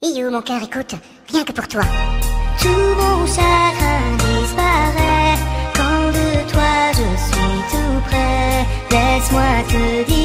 You mon cœur écoute, rien que pour toi. Tout mon chagrin disparaît quand de toi je suis tout près. Laisse-moi te dire.